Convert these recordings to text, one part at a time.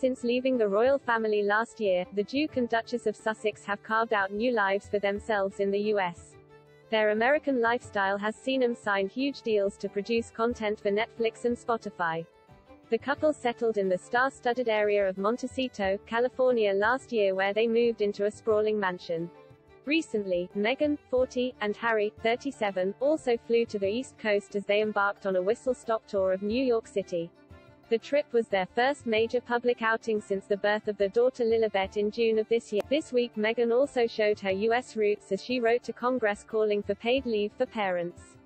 Since leaving the royal family last year, the Duke and Duchess of Sussex have carved out new lives for themselves in the US. Their American lifestyle has seen them sign huge deals to produce content for Netflix and Spotify. The couple settled in the star-studded area of Montecito, California last year where they moved into a sprawling mansion. Recently, Meghan, 40, and Harry, 37, also flew to the East Coast as they embarked on a whistle-stop tour of New York City. The trip was their first major public outing since the birth of their daughter Lilibet in June of this year. This week Meghan also showed her U.S. roots as she wrote to Congress calling for paid leave for parents.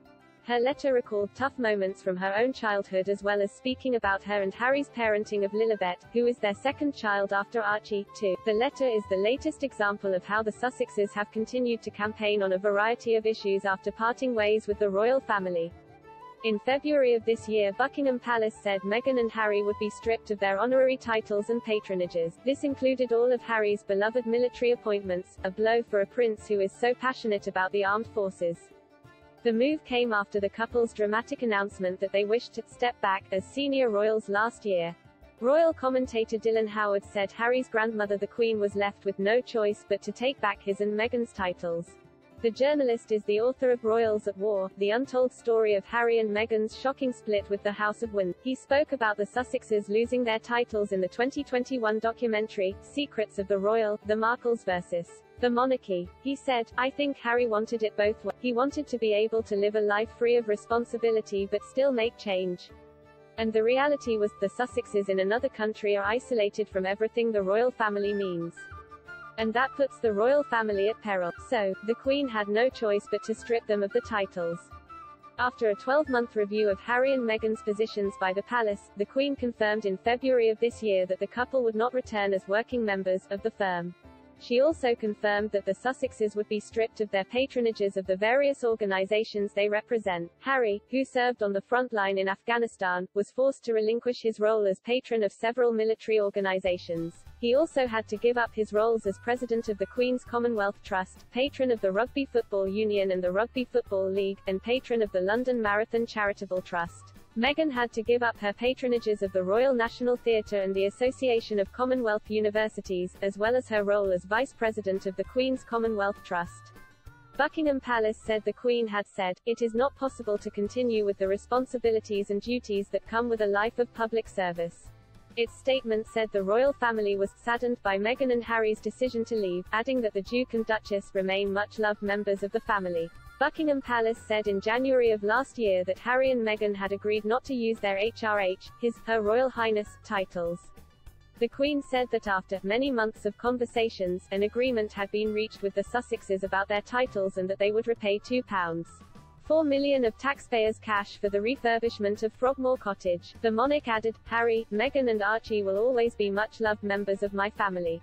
Her letter recalled tough moments from her own childhood as well as speaking about her and Harry's parenting of Lilibet, who is their second child after Archie, too. The letter is the latest example of how the Sussexes have continued to campaign on a variety of issues after parting ways with the royal family. In February of this year Buckingham Palace said Meghan and Harry would be stripped of their honorary titles and patronages. This included all of Harry's beloved military appointments, a blow for a prince who is so passionate about the armed forces. The move came after the couple's dramatic announcement that they wished to step back as senior royals last year. Royal commentator Dylan Howard said Harry's grandmother the Queen was left with no choice but to take back his and Meghan's titles. The journalist is the author of Royals at War, the untold story of Harry and Meghan's shocking split with the House of Windsor. He spoke about the Sussexes losing their titles in the 2021 documentary, Secrets of the Royal, The Markles vs. The Monarchy. He said, I think Harry wanted it both ways. He wanted to be able to live a life free of responsibility but still make change. And the reality was, the Sussexes in another country are isolated from everything the royal family means. And that puts the royal family at peril. So, the Queen had no choice but to strip them of the titles. After a 12-month review of Harry and Meghan's positions by the palace, the Queen confirmed in February of this year that the couple would not return as working members of the firm. She also confirmed that the Sussexes would be stripped of their patronages of the various organizations they represent. Harry, who served on the front line in Afghanistan, was forced to relinquish his role as patron of several military organizations. He also had to give up his roles as president of the Queen's Commonwealth Trust, patron of the Rugby Football Union and the Rugby Football League, and patron of the London Marathon Charitable Trust. Meghan had to give up her patronages of the Royal National Theatre and the Association of Commonwealth Universities, as well as her role as Vice President of the Queen's Commonwealth Trust. Buckingham Palace said the Queen had said, It is not possible to continue with the responsibilities and duties that come with a life of public service. Its statement said the royal family was saddened by Meghan and Harry's decision to leave, adding that the Duke and Duchess remain much loved members of the family. Buckingham Palace said in January of last year that Harry and Meghan had agreed not to use their HRH, his, Her Royal Highness, titles. The Queen said that after many months of conversations, an agreement had been reached with the Sussexes about their titles and that they would repay £2. 4 million of taxpayers' cash for the refurbishment of Frogmore Cottage. The monarch added, Harry, Meghan and Archie will always be much loved members of my family.